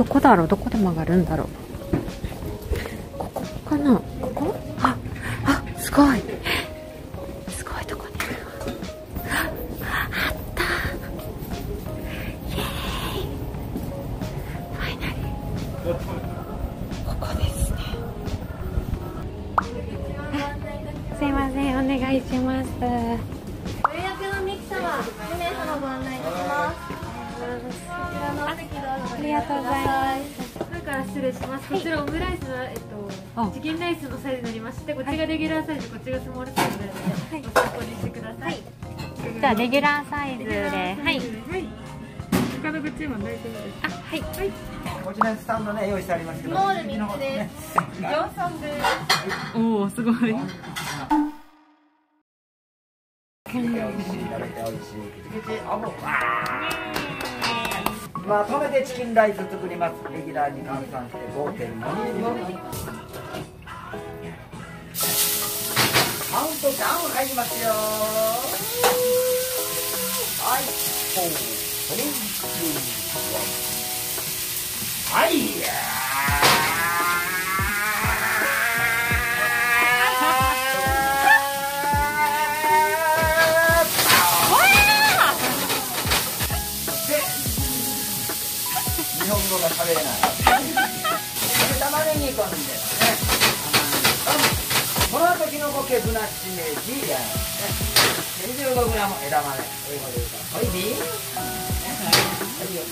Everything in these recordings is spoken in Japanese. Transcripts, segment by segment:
どこだろう？どこで曲がるんだろう？ここかな？ここ？ああすごい。すごいとこにあるあった。イエーイ。ファイナリーここですね。すいません。お願いしますご予約のミキ様、2名様ご案内いたします。ありがとうございます。それから失礼します。こちらオムライスはえっあとチキンライスのサイズになりまして、こっちがレギュラーサイズ、こっちがスモールサイズなので、ご参考にしてください。じゃあレギュラーサイズではい。はい。他のご注文大丈夫です。あはい。こちらにスタンドね用意してありますけどスモール3つです。43です。おお、すごい。美味しい。食べて美味しいまとめてチキンライス作ります。レギュラーに換算して5.2ミリカウントダウン入りますよ。はい。フォースリーツーワンはい。本語が喋れない。玉ねぎ込んでね。この後キノコ系ぶなしめじ。や、ね、25g 枝豆英語で言うとソイビン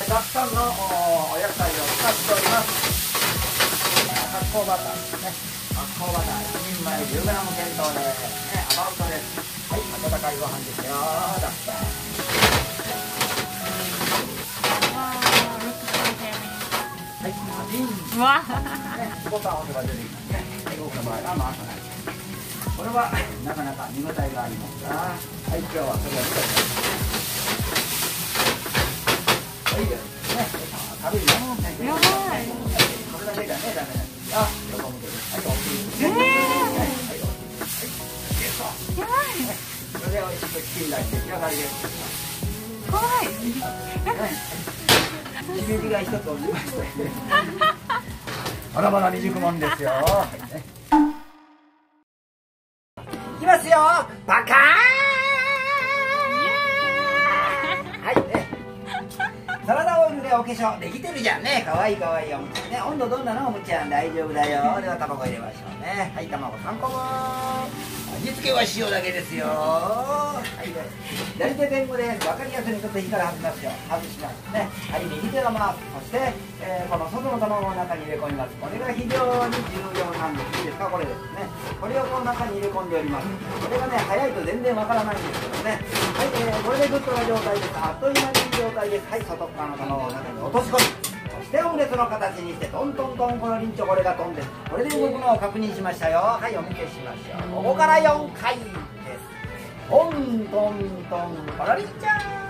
たくさんのお野菜を使っております発酵バターですね発酵バター1人前 10g 検討でねアバウトですはい。温かい。ご飯ですよだってわね、ボタンを押せば出てきますね。はい、僕の場合は回さない。これはなかなか見応えがありますが、はい、今日はそれを見てはい、ですね、食べるよ。ね、やばいこれだけじゃね、ダメなんですよ。横向ける。はい、大きいですね。はい、はい、大きい。それで美味しくチキンライス出がりです。怖いしめじが一つおりまして。まだまだ未熟もんですよ。はいね。いきますよ。バカでお化粧できてるじゃんね。可愛い可愛いおむちゃんね。温度どんなの？おむちゃん大丈夫だよ。では卵入れましょうね。はい、卵3個分。味付けは塩だけですよ。はい、で左手前後です。分かりやすいにちょっと火から外しますよ。外しますね。はい、右手が回す。そして、えーこの外の卵の中に入れ込みます。これが非常に重要なんです。いいですか？これですね。これをこの中に入れ込んでおります。これがね、早いと全然わからないんですけどね。はい、えーこれで good な状態です。あっという間にいい状態です。はい、外側の卵を中に落とし込む。そしてオムレツの形にしてトントントンこのリンチョこれが飛んでこれで動くのを確認しましたよ。はいお見せしましょう。ここから4回ですトントントンこのリンチョ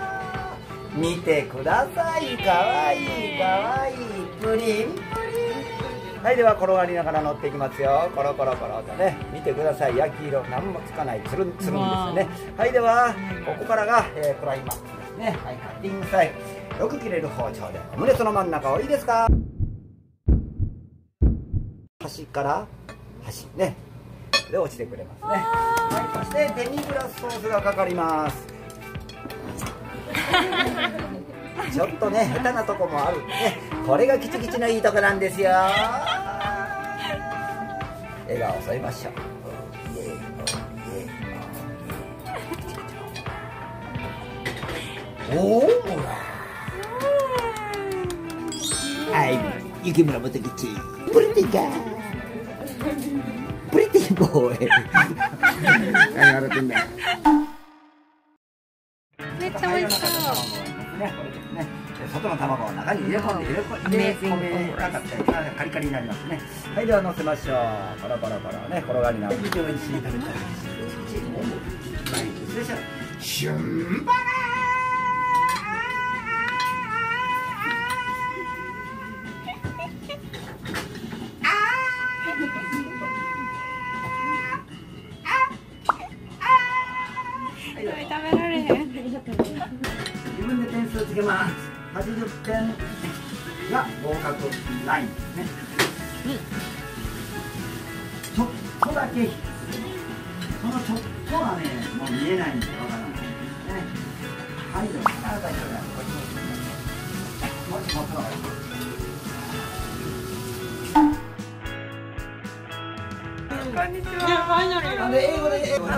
見てください。かわいいかわいい。プリン。プリン。はいでは転がりながら乗っていきますよ。コロコロコロとね見てください。焼き色。何もつかない。つるんつるんですよね。はいではここからが、えークライマックス。ね。はいカッティングサイ。ズよく切れる包丁で。オムレツの真ん中をいいですか？端から端ね。で落ちてくれますね。はい。そしてデミグラスソースがかかります。ちょっとね下手なとこもあるね。これがキチキチのいいとこなんですよ。笑顔を添えましょうおおほらはい。雪村元吉。プリティかプリティボーイ。何やるってんだよ。めっちゃ美味しそう。ね、ね。で外の卵を中に入れ込んで入れ込んで入れ込めなかったりカリカリになりますね。はい、では乗せましょう。コロコロコロね、転がりな。がら。非常にしい食べたい。シュンバ食べけます。80点が合格ラインですね、ちょっとだけそのちょっとはねもう見えないんでわからないですねはいでもなかなか広いなこっちもっち持つのがいいなんで英語で英語で。名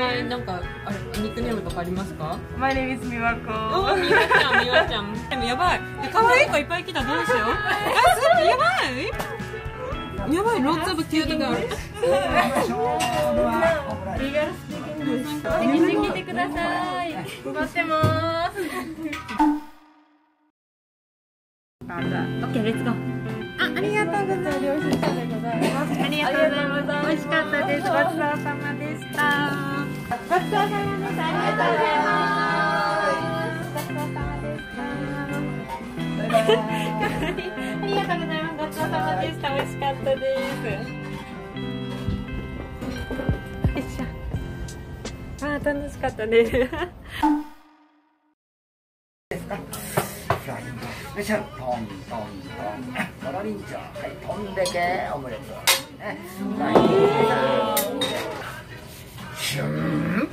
前なんかあれニックネームとかありますか？My name is Miwako. おみわちゃんみわちゃん。でもやばい。可愛い子いっぱい来たどうしよ。う あすごいやばい。やばいロッツオブキュートガールリーガルスピーキングです来てください待ってます。オッケーレッツゴーありがとうございます領収書でございます。ありがとうございます。美味しかったです。ごちそうさまでしたごちそうさまでしたありがとうございます。ごちそうさまでしたありがとうございます。ごちそうさまでした美味しかったです。あ楽しかったです。フライングスペシャルトントントンコロリンチョはい飛んでけオムレツねフライ